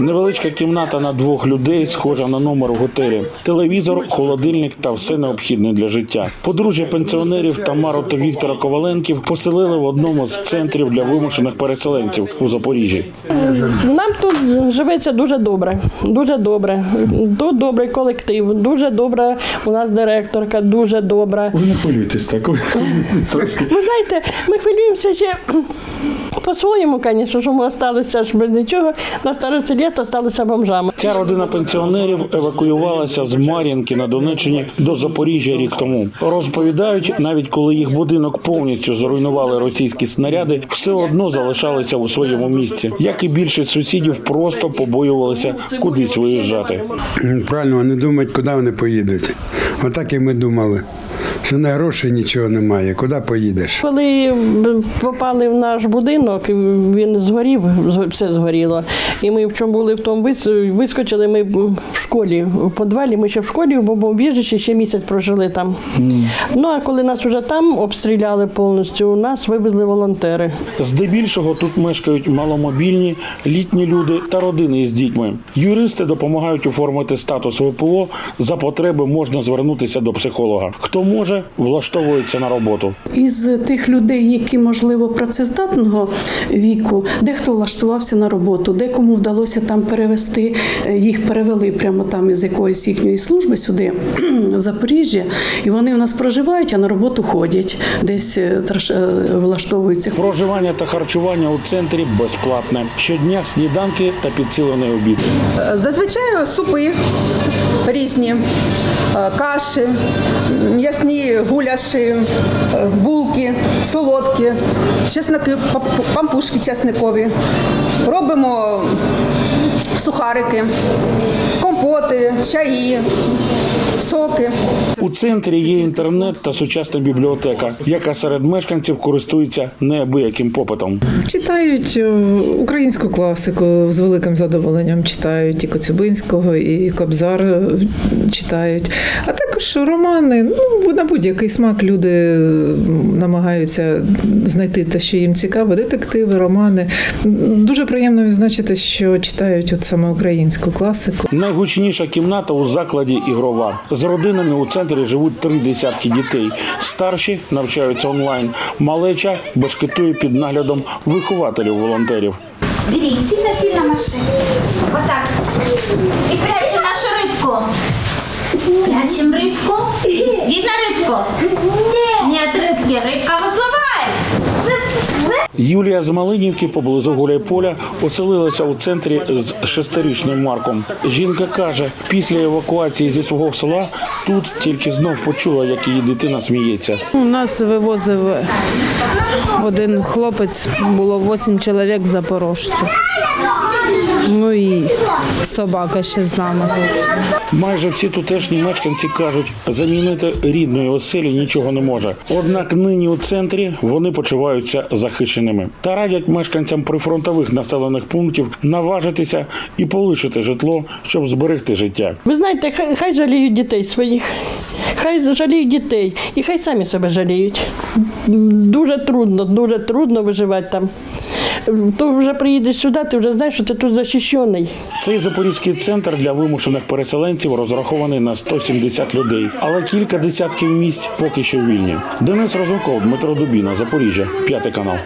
Невеличка кімната на двох людей, схожа на номер у готелі. Телевізор, холодильник та все необхідне для життя. Подружжя пенсіонерів Тамару та Віктора Коваленків поселили в одному з центрів для вимушених переселенців у Запоріжжі. Нам тут живеться дуже добре. Дуже добре. Тут добрий колектив, дуже добра у нас директорка, дуже добра. Ви не хвилюйтесь так. Ви знаєте, ми хвилюємося ще по-своєму, звісно, що ми залишилися ж без нічого. На старості літ залишилися бомжами. Ця родина пенсіонерів евакуювалася з Мар'їнки на Донеччині до Запоріжжя рік тому. Розповідають, навіть коли їх будинок повністю зруйнували російські снаряди, все одно залишалися у своєму місці. Як і більшість сусідів, просто побоювалися кудись виїжджати. Правильно, вони думають, куди вони поїдуть. Отак і ми думали, що на грошей нічого немає. Куди поїдеш? Коли попали в наш будинок, він згорів, все згоріло. І ми в чому були в тому вис- вискочили. Ми в школі в підвалі. Ми ще в школі в бомбоубіжищі ще місяць прожили там. Ну а коли нас вже там обстріляли повністю, нас вивезли волонтери. Здебільшого тут мешкають маломобільні, літні люди та родини із дітьми. Юристи допомагають оформити статус ВПО. За потреби можна звернутися до психолога. Хто може, влаштовується на роботу. Із тих людей, які можливо працездатного віку, дехто влаштувався на роботу, декому вдалося там перевести, е, їх перевели прямо там із якоїсь їхньої служби сюди, в Запоріжжя, і вони у нас проживають, а на роботу ходять, десь е, е, влаштовуються. Проживання та харчування у центрі безплатне. Щодня сніданки та підсилений обід. Зазвичай супи різні, каші, м'ясні гуляші, е, булки, солодкі, чесноки, пап- пампушки чесникові. Робимо сухарики, компоти, чаї, соки. У центрі є інтернет та сучасна бібліотека, яка серед мешканців користується неабияким попитом. Читають е, українську класику з великим задоволенням читають і Коцюбинського, і Кобзар е, читають. А також романи. Ну, на будь-який смак люди намагаються знайти те, що їм цікаво. Детективи, романи. Дуже приємно відзначити, що читають от саме українську класику. Найгучніша кімната у закладі ігрова. З родинами у центрі живуть три десятки дітей. Старші навчаються онлайн. Малеча бешкетує під наглядом вихователів-волонтерів. Бери, сильно-сильно маши. Вот так. И прячем нашу рыбку. Прячем рыбку. Видно рыбку? Юлія з Малинівки поблизу Гуляйполя оселилася у центрі з шестирічним Марком. Жінка каже, після евакуації зі свого села тут тільки знов почула, як її дитина сміється. У нас вивозив один хлопець, було 8 чоловік в Запорожцю. Ну і собака ще з нами. Майже всі тутешні мешканці кажуть, замінити рідної оселі нічого не може. Однак нині у центрі вони почуваються захищеними та радять мешканцям прифронтових населених пунктів наважитися і полишити житло, щоб зберегти життя. Ви знаєте, хай, хай жаліють дітей своїх, хай жаліють дітей і хай самі себе жаліють. Дуже трудно, дуже трудно виживати там. То вже приїдеш сюди, ти вже знаєш, що ти тут захищений. Цей запорізький центр для вимушених переселенців розрахований на 170 людей, але кілька десятків місць поки що вільні. Денис Розумков, Дмитро Дубіна, Запоріжжя, п'ятий канал.